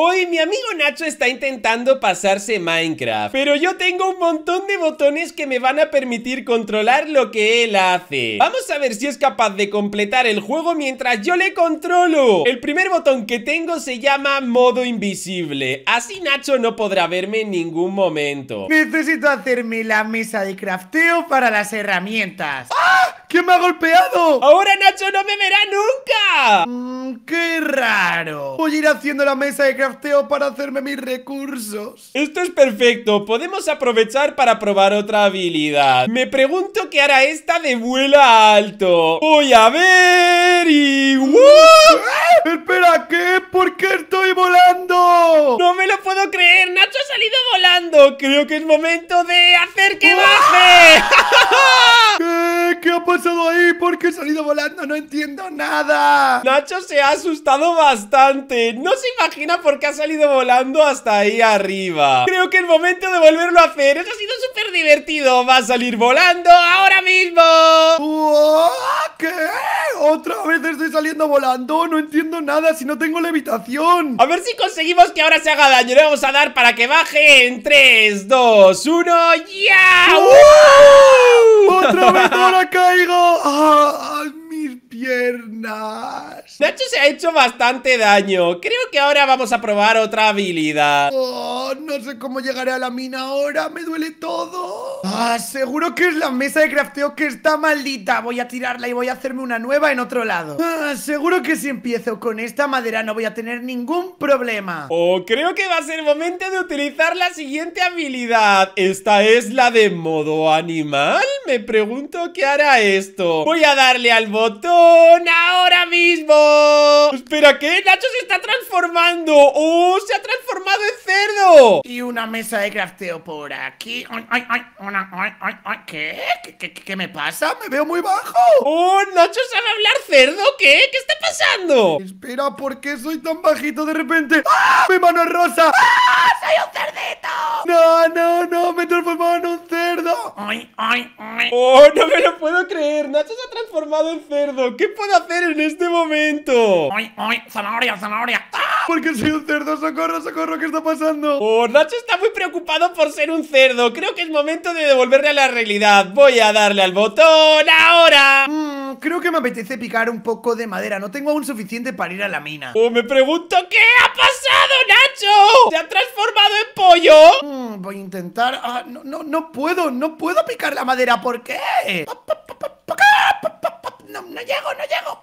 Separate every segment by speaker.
Speaker 1: Hoy mi amigo Nacho está intentando pasarse Minecraft, pero yo tengo un montón de botones que me van a permitir controlar lo que él hace. Vamos a ver si es capaz de completar el juego mientras yo le controlo. El primer botón que tengo se llama modo invisible, así Nacho no podrá verme en ningún momento.
Speaker 2: Necesito hacerme la mesa de crafteo para las herramientas. ¡Ah! ¿Quién me ha golpeado?
Speaker 1: Ahora Nacho no me verá nunca.
Speaker 2: Mm, ¡Qué raro! Voy a ir haciendo la mesa de crafteo para hacerme mis recursos.
Speaker 1: Esto es perfecto, podemos aprovechar para probar otra habilidad. Me pregunto qué hará esta de vuela alto. Voy a ver y... ¡Wow!
Speaker 2: ¡Espera! ¿Qué? ¿Por qué estoy volando?
Speaker 1: No me lo puedo creer, Nacho ha salido volando. Creo que es momento de hacer que baje.
Speaker 2: ¿Qué? ¿Qué ha pasado ahí? ¿Por qué he salido volando? No entiendo nada.
Speaker 1: Nacho se ha asustado bastante. No se imagina por qué ha salido volando hasta ahí arriba. Creo que es momento de volverlo a hacer. Eso ha sido súper divertido. Va a salir volando ahora mismo.
Speaker 2: ¿Qué? ¿Otra vez estoy saliendo volando? No entiendo nada si no tengo levitación.
Speaker 1: A ver si conseguimos que ahora se haga daño. Le vamos a dar para que baje en 3, 2, 1, ¡ya! ¡Uh!
Speaker 2: ¡Otra vez ahora caigo! ¡Ah! ¡Mis piernas!
Speaker 1: Nacho se ha hecho bastante daño. Creo que ahora vamos a probar otra habilidad.
Speaker 2: Oh, no sé cómo llegaré a la mina ahora. Me duele todo. Ah, seguro que es la mesa de crafteo que está maldita. Voy a tirarla y voy a hacerme una nueva en otro lado. Ah, seguro que si empiezo con esta madera no voy a tener ningún problema.
Speaker 1: Oh, creo que va a ser momento de utilizar la siguiente habilidad. Esta es la de modo animal. Me pregunto qué hará esto. Voy a darle al botón ahora mismo. Espera, ¿qué? Nacho se está transformando. ¡Oh! Se ha transformado en cerdo.
Speaker 2: Y una mesa de crafteo por aquí. Ay, ay, ay, una, ay, ay, ay. ¿Qué? ¿Qué, qué, qué me pasa? Me veo muy bajo.
Speaker 1: ¡Oh! ¿Nacho sabe hablar cerdo? ¿Qué? ¿Qué está pasando?
Speaker 2: Espera, ¿por qué soy tan bajito de repente? ¡Ah! ¡Mi mano es rosa! ¡Ah! ¡Soy un cerdito! No, no, no, me he transformado en un cerdo. Ay, ay, ay.
Speaker 1: ¡Oh! No me lo puedo creer. Nacho se ha transformado en cerdo. ¿Qué puedo hacer en este momento?
Speaker 2: Ay, ay, zanahoria, zanahoria. ¡Ah! ¿Por qué soy un cerdo? ¡Socorro, socorro! ¿Qué está pasando?
Speaker 1: Oh, Nacho está muy preocupado por ser un cerdo. Creo que es momento de devolverle a la realidad. Voy a darle al botón ahora.
Speaker 2: Mm, creo que me apetece picar un poco de madera. No tengo aún suficiente para ir a la mina.
Speaker 1: Oh, me pregunto qué ha pasado, Nacho. ¿Se ha transformado en pollo?
Speaker 2: Mm, voy a intentar. Ah, no, no, no puedo, no puedo picar la madera. ¿Por qué? No, no llego, no llego.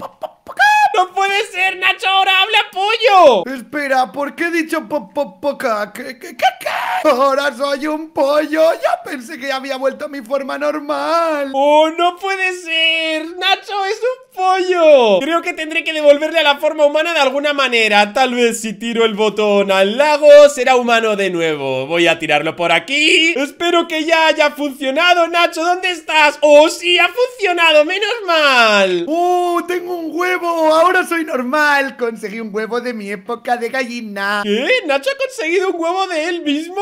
Speaker 1: ¡No puede ser, Nacho! ¡Ahora habla pollo!
Speaker 2: Espera, ¿por qué he dicho po, po, poca? ¿Qué, qué, qué, qué? Ahora soy un pollo. Ya pensé que había vuelto a mi forma normal.
Speaker 1: ¡Oh, no puede ser! ¡Nacho es un pollo! Creo que tendré que devolverle a la forma humana de alguna manera. Tal vez si tiro el botón al lago será humano de nuevo. Voy a tirarlo por aquí. Espero que ya haya funcionado. Nacho, ¿dónde estás? ¡Oh, sí! ¡Ha funcionado! ¡Menos mal!
Speaker 2: ¡Oh, tengo un huevo! Ahora soy normal. Conseguí un huevo de mi época de gallina.
Speaker 1: ¿Qué? ¿Nacho ha conseguido un huevo de él mismo?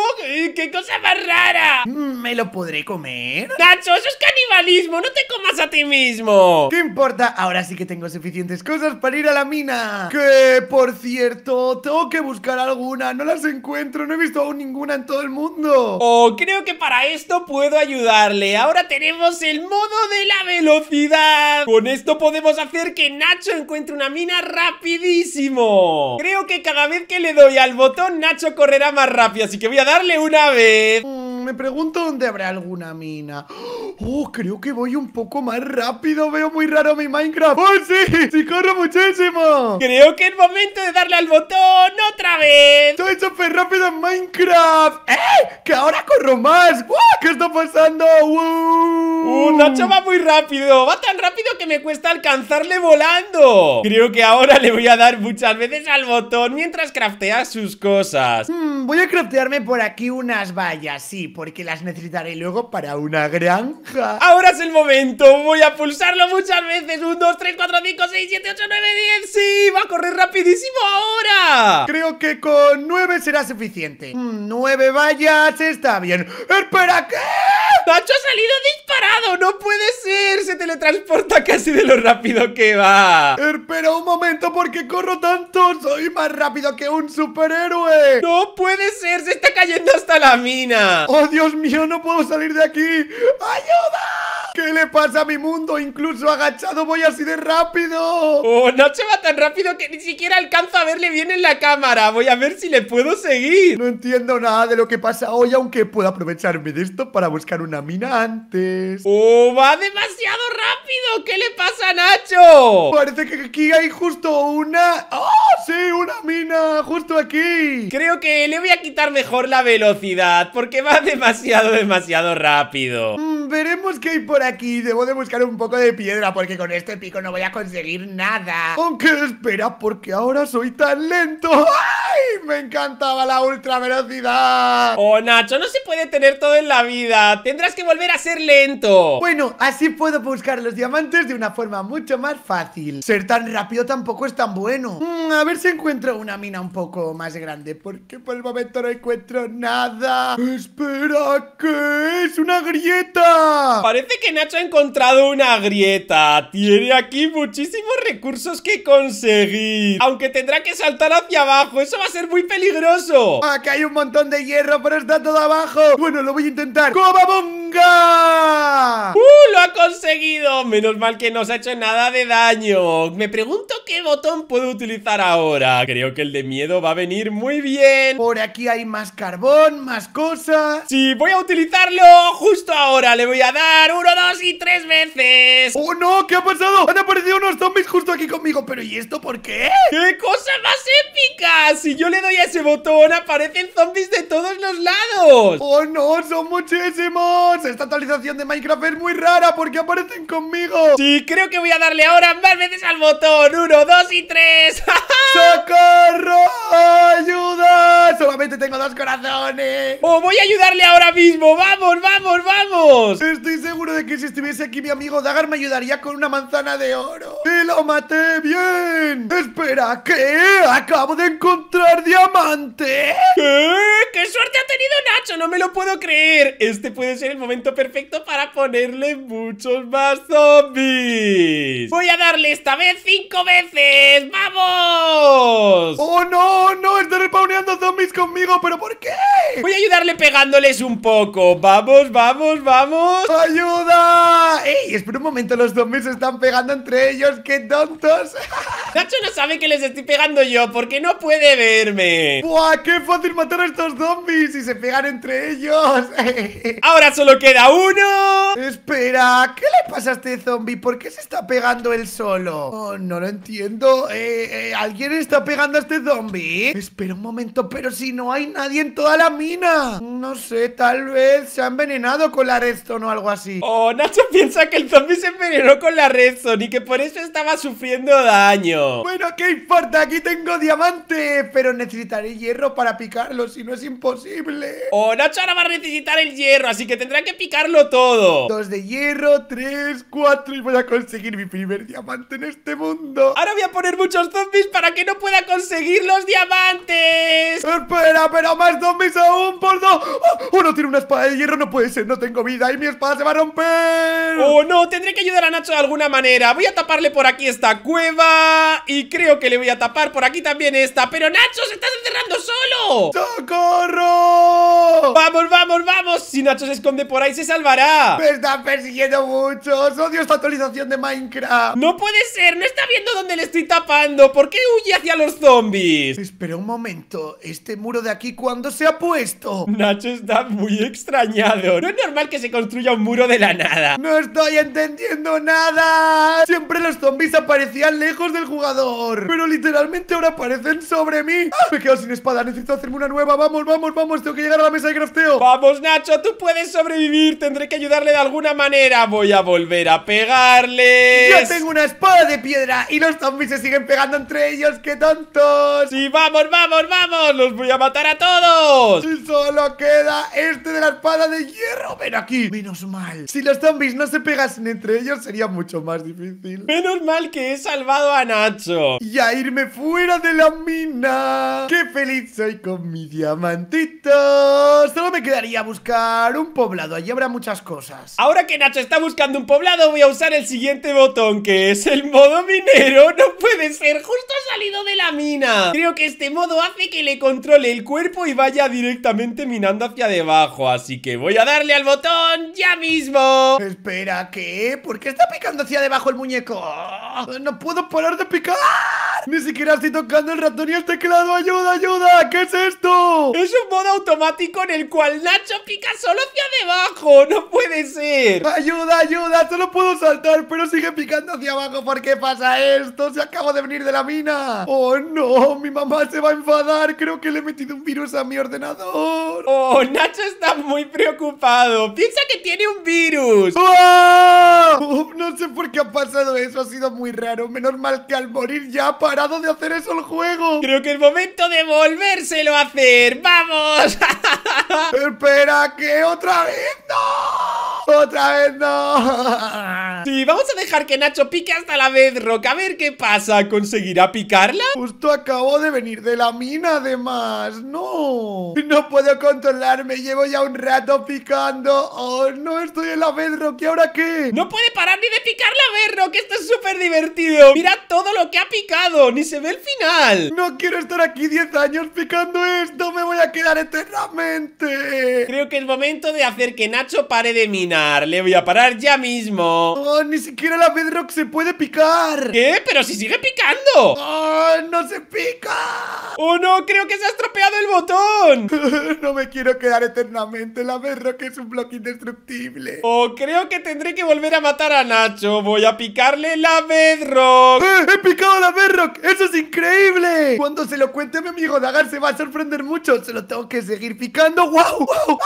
Speaker 1: ¿Qué, cosa más rara?
Speaker 2: Mm, ¿Me lo podré comer?
Speaker 1: Nacho, eso es canibalismo. No te comas a ti mismo.
Speaker 2: ¿Qué importa? Ahora sí que tengo suficientes cosas para ir a la mina. Que, por cierto, tengo que buscar alguna. No las encuentro. No he visto aún ninguna en todo el mundo.
Speaker 1: Oh, creo que para esto puedo ayudarle. Ahora tenemos el modo de la velocidad. Con esto podemos hacer que Nacho encuentre una mina rapidísimo. Creo que cada vez que le doy al botón, Nacho correrá más rápido. Así que voy a darle una vez.
Speaker 2: Mm, me pregunto dónde habrá alguna mina. Oh, creo que voy un poco más rápido. Veo muy raro mi Minecraft. ¡Oh, sí! ¡Sí, corro muchísimo!
Speaker 1: Creo que es momento de darle al botón otra vez.
Speaker 2: ¡Soy súper rápido en Minecraft! ¡Eh! ¡Que ahora corro más! ¡Wow! ¿Qué está pasando? ¡Wow!
Speaker 1: Uh, Nacho va muy rápido. Va tan rápido que me cuesta alcanzarle volando. Creo que ahora le voy a dar muchas veces al botón mientras craftea sus cosas.
Speaker 2: Hmm, voy a craftearme por aquí unas vallas, sí, porque las necesitaré luego para una granja.
Speaker 1: Ahora es el momento. Voy a pulsarlo muchas veces. 1, 2, 3, 4, 5, 6, 7, 8, 9, 10. ¡Sí! ¡Va a correr rapidísimo ahora!
Speaker 2: Creo que con nueve será suficiente. Hmm, nueve vallas está bien. ¡Espera, qué!
Speaker 1: ¡Nacho ha salido disparado! ¡No puede ser! Se teletransporta casi de lo rápido que va.
Speaker 2: Espera un momento, porque corro tanto? Soy más rápido que un superhéroe.
Speaker 1: ¡No puede ser! ¡Se está cayendo hasta la mina!
Speaker 2: ¡Oh, Dios mío! ¡No puedo salir de aquí! ¡Ayuda! ¿Qué le pasa a mi mundo? Incluso agachado voy así de rápido.
Speaker 1: Oh, Nacho va tan rápido que ni siquiera alcanzo a verle bien en la cámara. Voy a ver si le puedo seguir.
Speaker 2: No entiendo nada de lo que pasa hoy, aunque puedo aprovecharme de esto para buscar una mina antes.
Speaker 1: Oh, va demasiado rápido. ¿Qué le pasa a Nacho?
Speaker 2: Parece que aquí hay justo una... ¡Oh, sí! Una mina justo aquí.
Speaker 1: Creo que le voy a quitar mejor la velocidad porque va demasiado, demasiado rápido.
Speaker 2: Mm, veremos qué hay por aquí. Debo de buscar un poco de piedra porque con este pico no voy a conseguir nada. Aunque espera, porque ahora soy tan lento. ¡Ay! Me encantaba la ultra velocidad.
Speaker 1: Oh, Nacho, no se puede tener todo en la vida. Tendrás que volver a ser lento.
Speaker 2: Bueno, así puedo buscar los diamantes de una forma mucho más fácil. Ser tan rápido tampoco es tan bueno. Mm, a ver si encuentro una mina un poco más grande, porque por el momento no encuentro nada. Espera, ¿qué es? ¡Una grieta!
Speaker 1: Parece que Nacho ha encontrado una grieta. Tiene aquí muchísimos recursos que conseguir. Aunque tendrá que saltar hacia abajo. Eso va a ser muy peligroso.
Speaker 2: Aquí hay un montón de hierro, pero está todo abajo. Bueno, lo voy a intentar. ¡Cobabonga!
Speaker 1: Menos mal que no se ha hecho nada de daño. Me pregunto qué botón puedo utilizar ahora. Creo que el de miedo va a venir muy bien.
Speaker 2: Por aquí hay más carbón, más cosas.
Speaker 1: Sí, voy a utilizarlo justo ahora. Le voy a dar uno, dos y tres veces.
Speaker 2: ¡Oh, no! ¿Qué ha pasado? Han aparecido unos zombies justo aquí conmigo. ¿Pero y esto por qué?
Speaker 1: ¡Qué cosa más épica! Si yo le doy a ese botón, aparecen zombies de todos los lados.
Speaker 2: ¡Oh, no! ¡Son muchísimos! Esta actualización de Minecraft es muy rara porque aparecen conmigo.
Speaker 1: Sí, creo que voy a darle ahora más veces al botón. Uno, dos y tres.
Speaker 2: ¡Socorro! ¡Ayuda! Solamente tengo dos corazones.
Speaker 1: ¡Oh, voy a ayudarle ahora mismo! ¡Vamos, vamos, vamos!
Speaker 2: Estoy seguro de que si estuviese aquí mi amigo Dagar me ayudaría con una manzana de oro. ¡Y lo maté bien! Espera, ¿qué? ¡Acabo de encontrar diamante!
Speaker 1: ¿Qué? ¡Qué suerte ha tenido Nacho! ¡No me lo puedo creer! Este puede ser el momento perfecto para ponerle muchos más zombies. Voy a darle esta vez cinco veces. ¡Vamos!
Speaker 2: ¡Oh, no! ¡No! ¡Está respawneando zombies conmigo! ¿Pero por qué?
Speaker 1: Voy a ayudarle pegándoles un poco. ¡Vamos, vamos, vamos!
Speaker 2: ¡Ayuda! Espera un momento, los zombies se están pegando entre ellos. ¡Qué tontos!
Speaker 1: Nacho no sabe que les estoy pegando yo porque no puede verme.
Speaker 2: ¡Buah! ¡Qué fácil matar a estos zombies! Y se pegan entre ellos.
Speaker 1: Ahora solo queda uno.
Speaker 2: Espera, ¿qué le pasa a este zombie? ¿Por qué se está pegando él solo? Oh, no lo entiendo. Eh, eh, ¿Alguien está pegando a este zombie? Espera un momento, pero si no hay nadie en toda la mina. No sé, tal vez se ha envenenado con la redstone o algo así.
Speaker 1: Oh, Nacho piensa que el zombie se envenenó con la redstone y que por eso estaba sufriendo daño.
Speaker 2: Bueno, ¿qué importa? Aquí tengo diamante, pero necesitaré hierro para picarlo, si no es imposible.
Speaker 1: Oh, Nacho ahora va a necesitar el hierro, así que tendrá que picarlo todo.
Speaker 2: Dos de hierro, tres, cuatro y voy a conseguir mi primer diamante en este mundo.
Speaker 1: Ahora voy a poner muchos zombies para que no pueda conseguir los diamantes.
Speaker 2: Espera, pero más zombies aún, por dos. Oh, uno tiene una espada de hierro, no puede ser, no tengo vida y mi espada se va a romper.
Speaker 1: Oh, no, tendré que ayudar a Nacho de alguna manera. Voy a taparle por aquí esta cueva y creo que le voy a tapar por aquí también esta. Pero Nacho, se está encerrando solo.
Speaker 2: ¡Socorro!
Speaker 1: Vamos, vamos, vamos. Si Nacho se esconde por ahí, se salvará.
Speaker 2: Me están persiguiendo muchos. Odio esta actualización de Minecraft.
Speaker 1: No puede ser, no está viendo dónde le estoy tapando. ¿Por qué huye hacia los zombies?
Speaker 2: Espera un momento. ¿Este muro de aquí cuándo se ha puesto?
Speaker 1: Nacho está muy extrañado. No es normal que se construya un muro de la nada.
Speaker 2: No estoy entendiendo nada. Siempre los zombies aparecían lejos del jugador. Pero literalmente ahora aparecen sobre mí. ¡Ah! Me quedo sin espada. Necesito hacerme una nueva. Vamos, vamos, vamos. Tengo que llegar a la mesa de crafteo.
Speaker 1: Vamos, Nacho, tú puedes sobrevivir. Tendré que ayudarle de alguna manera. Voy a volver a pegarle.
Speaker 2: Yo tengo una espada de piedra y los zombies se siguen pegando entre ellos. ¡Qué tontos!
Speaker 1: Sí, vamos, vamos, vamos. Los voy a matar a todos.
Speaker 2: Y solo queda este de la espada de hierro. Ven aquí. Menos mal. Si los zombies no se entre ellos, sería mucho más difícil.
Speaker 1: Menos mal que he salvado a Nacho.
Speaker 2: Y a irme fuera de la mina. ¡Qué feliz soy con mi diamantito! solo me quedaría buscar un poblado. Allí habrá muchas cosas.
Speaker 1: Ahora que Nacho está buscando un poblado, voy a usar el siguiente botón, que es el modo minero. No puede ser, justo ha salido de la mina. Creo que este modo hace que le controle el cuerpo y vaya directamente minando hacia debajo. Así que voy a darle al botón ya mismo.
Speaker 2: Espera, ¿qué? ¿Por qué está picando hacia debajo el muñeco? No puedo parar de picar. Ni siquiera estoy tocando el ratón y el teclado. ¡Ayuda, ayuda! ¿Qué es esto?
Speaker 1: Es un modo automático en el cual Nacho pica solo hacia debajo. No puede ser.
Speaker 2: ¡Ayuda, ayuda! Solo puedo saltar, pero sigue picando hacia abajo. ¿Por qué pasa esto? Se acabo de venir de la mina. ¡Oh, no! Mi mamá se va a enfadar. Creo que le he metido un virus a mi ordenador.
Speaker 1: ¡Oh, Nacho está muy preocupado! Piensa que tiene un virus.
Speaker 2: ¡Oh! no sé por qué ha pasado eso. Ha sido muy raro. Menos mal que al morir ya para parado de hacer eso el juego.
Speaker 1: Creo que es momento de volvérselo a hacer. ¡Vamos!
Speaker 2: Espera, que otra vez. Otra vez no.
Speaker 1: Sí, vamos a dejar que Nacho pique hasta la bedrock. A ver qué pasa. ¿Conseguirá picarla?
Speaker 2: Justo acabo de venir de la mina, además. No. No puedo controlarme. Llevo ya un rato picando. Oh, no estoy en la bedrock. ¿Y ahora qué?
Speaker 1: No puede parar ni de picar la bedrock. Esto es súper divertido. Mira todo lo que ha picado ni se ve el final.
Speaker 2: No quiero estar aquí 10 años picando esto, me voy a quedar eternamente.
Speaker 1: Creo que es momento de hacer que Nacho pare de Le voy a parar ya mismo.
Speaker 2: Oh, ni siquiera la bedrock se puede picar.
Speaker 1: ¿Qué? Pero si sigue picando.
Speaker 2: Oh, no se pica.
Speaker 1: Oh, no, creo que se ha estropeado el botón.
Speaker 2: no me quiero quedar eternamente. La bedrock es un bloque indestructible.
Speaker 1: Oh, creo que tendré que volver a matar a Nacho. Voy a picarle la bedrock.
Speaker 2: ¡Eh, ¡He picado la bedrock! ¡Eso es increíble! Cuando se lo cuente a mi amigo Dagar se va a sorprender mucho. Se lo tengo que seguir picando. ¡Wow! ¡Wow!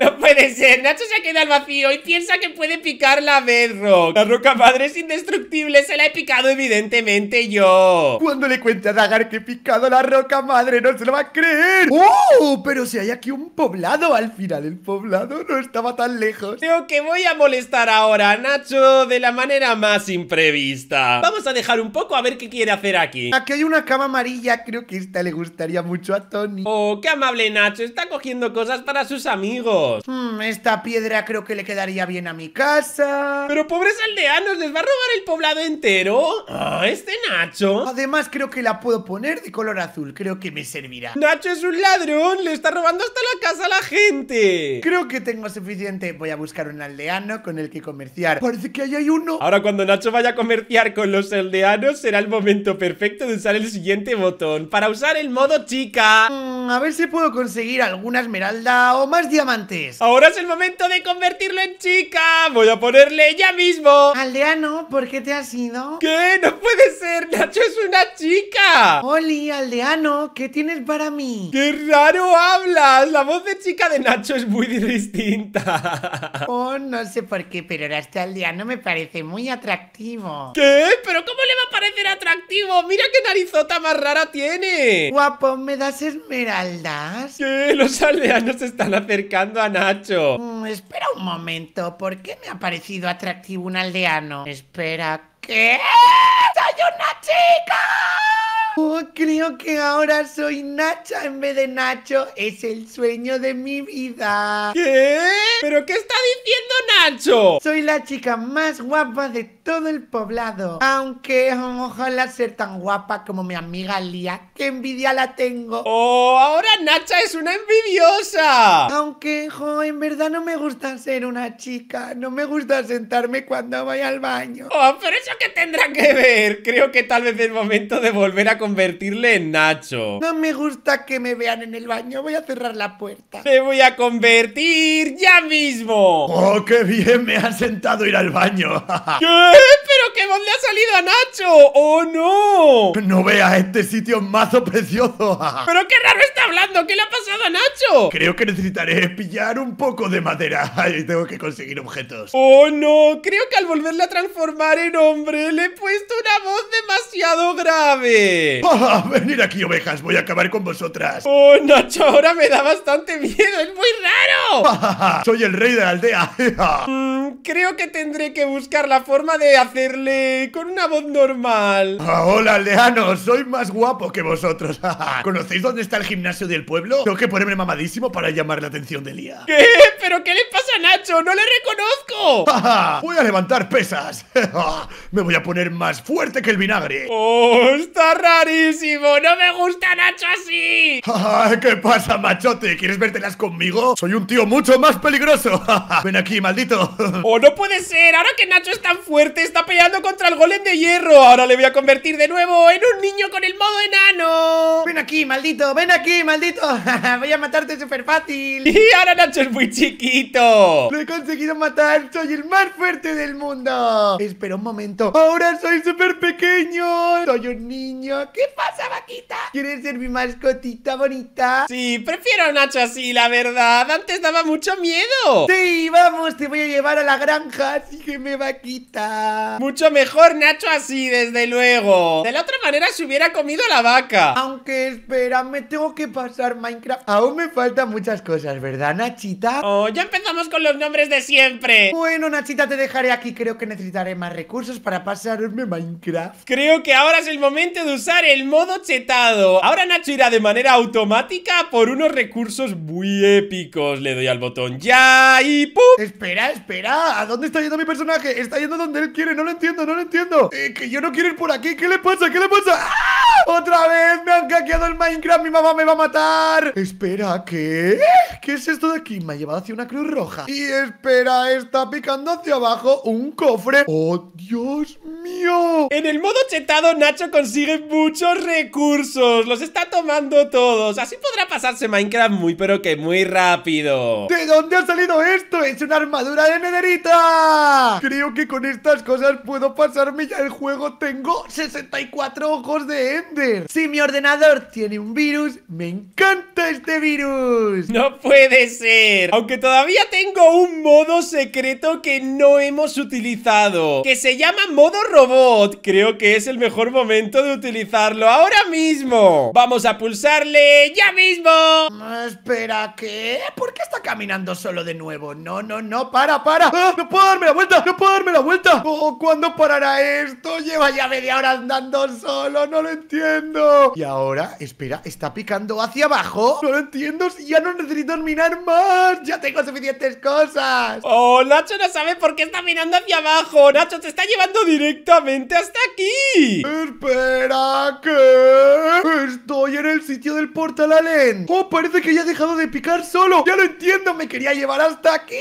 Speaker 1: No puede ser, Nacho se ha quedado al vacío y piensa que puede picar la bedrock. La roca madre es indestructible, se la he picado evidentemente yo.
Speaker 2: Cuando le cuente a Dagar que he picado la roca madre no se lo va a creer. ¡Oh! Pero si hay aquí un poblado, al final el poblado no estaba tan lejos.
Speaker 1: Creo que voy a molestar ahora a Nacho de la manera más imprevista. Vamos a dejar un poco a ver qué quiere hacer aquí.
Speaker 2: Aquí hay una cama amarilla, creo que esta le gustaría mucho a Tony.
Speaker 1: Oh, qué amable Nacho, está cogiendo cosas para sus amigos
Speaker 2: Hmm, esta piedra creo que le quedaría bien a mi casa.
Speaker 1: Pero pobres aldeanos, ¿les va a robar el poblado entero? Ah, este Nacho.
Speaker 2: Además creo que la puedo poner de color azul, creo que me servirá.
Speaker 1: Nacho es un ladrón, le está robando hasta la casa a la gente.
Speaker 2: Creo que tengo suficiente. Voy a buscar un aldeano con el que comerciar. Parece que ahí hay uno.
Speaker 1: Ahora cuando Nacho vaya a comerciar con los aldeanos será el momento perfecto de usar el siguiente botón para usar el modo chica.
Speaker 2: Hmm, a ver si puedo conseguir alguna esmeralda o más diamantes.
Speaker 1: Ahora es el momento de convertirlo en chica. Voy a ponerle ya mismo.
Speaker 2: Aldeano, ¿por qué te has ido?
Speaker 1: ¿Qué? No puede ser. Nacho es una chica.
Speaker 2: Oli, aldeano, ¿qué tienes para mí?
Speaker 1: ¡Qué raro hablas! La voz de chica de Nacho es muy distinta.
Speaker 2: Oh, no sé por qué, pero ahora este aldeano me parece muy atractivo.
Speaker 1: ¿Qué? ¿Pero cómo le va a parecer atractivo? Mira qué narizota más rara tiene.
Speaker 2: Guapo, ¿me das esmeraldas?
Speaker 1: ¿Qué? Los aldeanos están acercando a Nacho.
Speaker 2: Mm, espera un momento, ¿por qué me ha parecido atractivo un aldeano? Espera, ¿qué? ¡Soy una chica! Oh, creo que ahora soy Nacha en vez de Nacho. Es el sueño de mi vida.
Speaker 1: ¿Qué? ¿Pero qué está diciendo Nacho?
Speaker 2: Soy la chica más guapa de todo el poblado. Aunque ojalá ser tan guapa como mi amiga Lía. ¡Qué envidia la tengo!
Speaker 1: ¡Oh! Ahora Nacha es una envidiosa.
Speaker 2: Aunque, jo, en verdad no me gusta ser una chica. No me gusta sentarme cuando voy al baño.
Speaker 1: ¡Oh! Pero eso que tendrá que ver. Creo que tal vez es momento de volver a convertirle en Nacho.
Speaker 2: No me gusta que me vean en el baño. Voy a cerrar la puerta.
Speaker 1: ¡Te voy a convertir ya mismo!
Speaker 2: ¡Oh, qué bien me ha sentado ir al baño!
Speaker 1: ¿Qué? ¿Pero qué voz le ha salido a Nacho? ¡Oh, no!
Speaker 2: No vea este sitio mazo precioso.
Speaker 1: ¿Pero qué raro está hablando? ¿Qué le ha pasado a Nacho?
Speaker 2: Creo que necesitaré pillar un poco de madera. Y tengo que conseguir objetos.
Speaker 1: ¡Oh, no! Creo que al volverle a transformar en hombre le he puesto una voz demasiado grave.
Speaker 2: ¡Ah! Venid aquí, ovejas. Voy a acabar con vosotras.
Speaker 1: ¡Oh, Nacho! Ahora me da bastante miedo. ¡Es muy raro!
Speaker 2: Soy el rey de la aldea.
Speaker 1: Mm, creo que tendré que buscar la forma de hacerle con una voz normal.
Speaker 2: Ah, hola, aldeanos, soy más guapo que vosotros. ¿Conocéis dónde está el gimnasio del pueblo? Tengo que ponerme mamadísimo para llamar la atención de Lía.
Speaker 1: ¿Qué? ¿Pero qué le pasa a Nacho? ¡No le reconozco!
Speaker 2: voy a levantar pesas. me voy a poner más fuerte que el vinagre.
Speaker 1: ¡Oh, está rarísimo! ¡No me gusta Nacho así!
Speaker 2: ¿Qué pasa, machote? ¿Quieres vértelas conmigo? Soy un tío mucho más peligroso. Ven aquí, maldito.
Speaker 1: ¡Oh, no puede ser! Ahora que Nacho es tan fuerte, está peleando contra el golem de hierro. Ahora le voy a convertir de nuevo en un niño con el modo enano.
Speaker 2: Ven aquí, maldito. Ven aquí, maldito. voy a matarte súper fácil.
Speaker 1: Y ahora Nacho es muy chiquito.
Speaker 2: Lo he conseguido matar. Soy el más fuerte del mundo. Espera un momento. Ahora soy súper pequeño. Soy un niño. ¿Qué pasa, vaquita? ¿Quieres ser mi mascotita bonita?
Speaker 1: Sí, prefiero a Nacho así, la verdad. Antes daba mucho miedo.
Speaker 2: Sí, vamos, te voy a llevar a la granja. Sígueme, vaquita.
Speaker 1: Mucho mejor Nacho así, desde luego. De la otra manera se hubiera comido la vaca.
Speaker 2: Aunque espera, me tengo que pasar Minecraft. Aún me faltan muchas cosas, ¿verdad, Nachita?
Speaker 1: Oh, ya empezamos con los nombres de siempre.
Speaker 2: Bueno, Nachita, te dejaré aquí. Creo que necesitaré más recursos para pasarme Minecraft.
Speaker 1: Creo que ahora es el momento de usar el modo chetado. Ahora Nacho irá de manera automática por unos recursos muy épicos. Le doy al botón ya y ¡pum!
Speaker 2: Espera, espera. ¿A dónde está yendo mi personaje? Está yendo donde él quiere. No lo entiendo, no lo entiendo. Eh, que yo no quiero ir por aquí. ¿Qué le pasa? ¿Qué le pasa? ¡Ah! ¡Otra vez! ¡Me han hackeado el Minecraft! ¡Mi mamá me va a matar! Espera, ¿qué? ¿Qué es esto de aquí? Me ha llevado hacia una cruz roja. Y espera, está picando hacia abajo un cofre. ¡Oh, Dios mío!
Speaker 1: En el modo chetado, Nacho consigue muchos recursos. Los está tomando todos. Así podrá pasarse Minecraft muy, pero que muy rápido.
Speaker 2: ¿De dónde ha salido esto? ¡Es una armadura de nederita! Creo que con estas cosas puedo pasarme ya el juego. Tengo 64 ojos de Ender. Si mi ordenador tiene un virus, me encanta este virus.
Speaker 1: No puede ser. Aunque todavía tengo un modo secreto que no hemos utilizado. Que se llama modo robot. Creo que es el mejor momento de utilizarlo ahora mismo. Vamos a pulsarle ya mismo.
Speaker 2: Espera, ¿qué? ¿Por qué está caminando solo de nuevo? No, no, no, para, para. ¡Ah! ¡No puedo darme la vuelta! ¡No puedo darme la vuelta! Oh, ¿Cuándo parará esto? Lleva ya media hora andando solo, no lo entiendo. Y ahora, espera, ¿está picando hacia abajo? No lo entiendo, si ya no necesito minar más. Ya tengo suficientes cosas.
Speaker 1: Oh, Nacho no sabe por qué está mirando hacia abajo. Nacho te está llevando directamente hasta aquí.
Speaker 2: Espera, ¿qué? Estoy en el sitio del portal Allen. Oh, parece que ya ha dejado de picar solo. Ya lo entiendo, me quería llevar hasta aquí.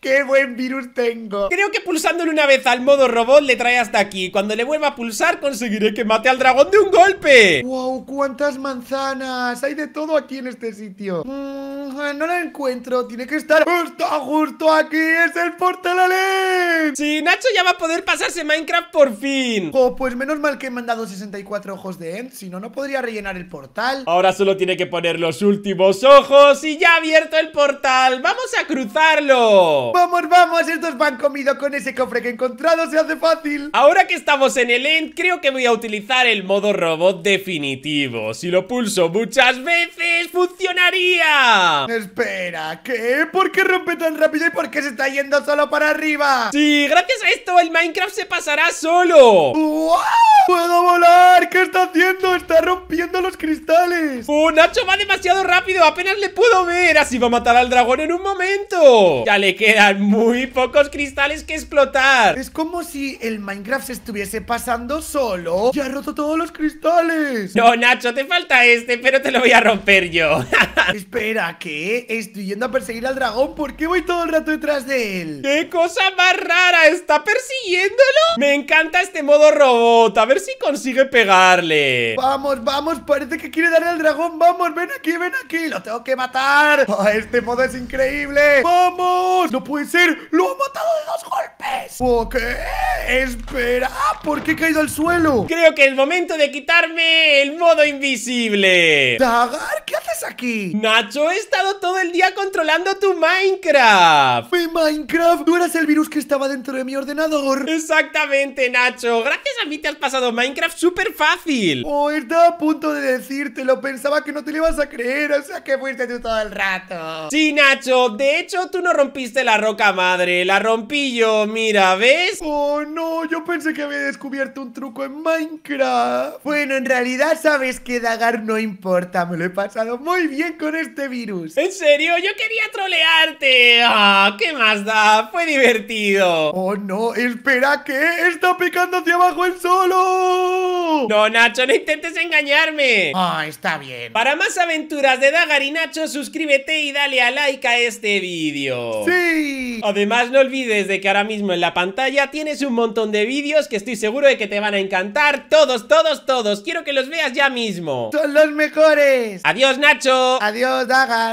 Speaker 2: ¡Qué buen virus tengo!
Speaker 1: Creo que pulsándole una vez al modo robot le trae hasta aquí. Cuando le vuelva a pulsar conseguiré que mate al dragón de un golpe.
Speaker 2: ¡Wow! ¡Cuántas manzanas! Hay de todo aquí en este sitio. Mm, no la encuentro. Tiene que estar justo, justo aquí. ¡Es el portal Alén!
Speaker 1: Sí, Nacho ya va a poder pasarse Minecraft por fin.
Speaker 2: Oh, pues menos mal que me han dado 64 ojos de End. Si no, no podría rellenar el portal.
Speaker 1: Ahora solo tiene que poner los últimos ojos y ya ha abierto el portal. ¡Vamos a cruzarlo!
Speaker 2: ¡Vamos, vamos! Estos van comido con ese cofre que he encontrado, se hace fácil
Speaker 1: Ahora que estamos en el end, creo que voy a utilizar el modo robot definitivo Si lo pulso muchas veces, ¡funcionaría!
Speaker 2: Espera, ¿qué? ¿Por qué rompe tan rápido y por qué se está yendo solo para arriba?
Speaker 1: Sí, gracias a esto el Minecraft se pasará solo
Speaker 2: ¡Wow! ¡Puedo volar! ¿Qué está haciendo? Está rompiendo los cristales
Speaker 1: ¡Oh, Nacho va demasiado rápido! ¡Apenas le puedo ver! Así va a matar al dragón en un momento Ya le quedan muy pocos cristales que explotar.
Speaker 2: Es como si el Minecraft se estuviese pasando solo Ya ha roto todos los cristales.
Speaker 1: No, Nacho, te falta este, pero te lo voy a romper yo.
Speaker 2: Espera, ¿qué? Estoy yendo a perseguir al dragón. ¿Por qué voy todo el rato detrás de él?
Speaker 1: ¡Qué cosa más rara! ¿Está persiguiéndolo? Me encanta este modo robot. A ver si consigue pegarle.
Speaker 2: Vamos, vamos, parece que quiere darle al dragón. Vamos, ven aquí, ven aquí. Lo tengo que matar. Oh, Este modo es increíble. ¡Vamos! ¡No puede ser! ¡Lo ha matado de dos golpes! ¿O qué? Espera, ¿por qué he caído al suelo?
Speaker 1: Creo que es momento de quitarme el modo invisible
Speaker 2: ¿Dagar? ¿Qué haces haces aquí?
Speaker 1: Nacho, he estado todo el día controlando tu Minecraft.
Speaker 2: Mi Minecraft, tú eras el virus que estaba dentro de mi ordenador.
Speaker 1: Exactamente, Nacho. Gracias a mí te has pasado Minecraft súper fácil.
Speaker 2: Oh, estaba a punto de decírtelo. Pensaba que no te lo ibas a creer. O sea que fuiste tú todo el rato.
Speaker 1: Sí, Nacho. De hecho, tú no rompiste la roca madre. La rompí yo. Mira, ¿ves?
Speaker 2: Oh, no. Yo pensé que había descubierto un truco en Minecraft. Bueno, en realidad sabes que Dagar no importa. Me lo he pasado muy bien con este virus.
Speaker 1: ¿En serio? Yo quería trolearte. Ah, ¿qué más da? Fue divertido.
Speaker 2: Oh, no. Espera, ¿qué? Está picando hacia abajo el solo.
Speaker 1: No, Nacho, no intentes engañarme.
Speaker 2: Ah, está bien.
Speaker 1: Para más aventuras de Dagar y Nacho, suscríbete y dale a like a este vídeo.
Speaker 2: Sí.
Speaker 1: Además, no olvides de que ahora mismo en la pantalla tienes un montón de vídeos que estoy seguro de que te van a encantar. Todos, todos, todos. Quiero que los veas ya mismo.
Speaker 2: Son los mejores.
Speaker 1: Adiós, Nacho.
Speaker 2: Adiós, Dagar.